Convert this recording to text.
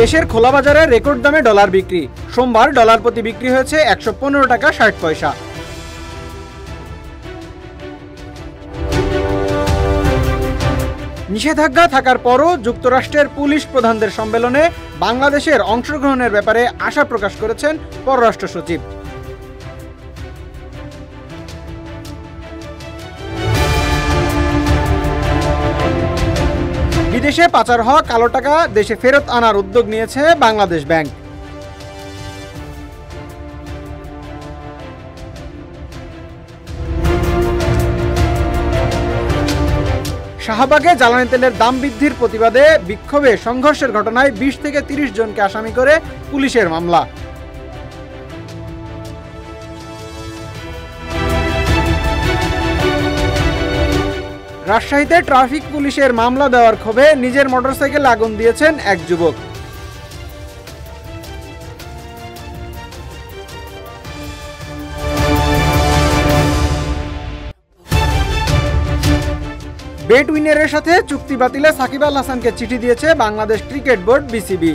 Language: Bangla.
দেশের খোলা বাজারে রেকর্ড দামে ডলার বিক্রি। সোমবার ডলার প্রতি বিক্রি হয়েছে একশো পনেরো টাকা ষাট পয়সা। নিষেধাজ্ঞা থাকার পরও যুক্তরাষ্ট্রের পুলিশ প্রধানদের সম্মেলনে বাংলাদেশের অংশগ্রহণের ব্যাপারে আশা প্রকাশ করেছেন পররাষ্ট্র সচিব। বিদেশে পাচার হওয়া কালো টাকা দেশে ফেরত আনার উদ্যোগ নিয়েছে বাংলাদেশ ব্যাংক। শাহবাগে জ্বালানি তেলের দাম বৃদ্ধির প্রতিবাদে বিক্ষোভে সংঘর্ষের ঘটনায় বিশ থেকে তিরিশ জনকে আসামি করে পুলিশের মামলা। রাজশাহীতে ট্রাফিক পুলিশের মামলা দেওয়ার ক্ষোভে নিজের মোটরসাইকেলে আগুন দিয়েছেন এক যুবক। বেট উইনারের সাথে চুক্তি বাতিলে সাকিব আল হাসানকে চিঠি দিয়েছে বাংলাদেশ ক্রিকেট বোর্ড বিসিবি।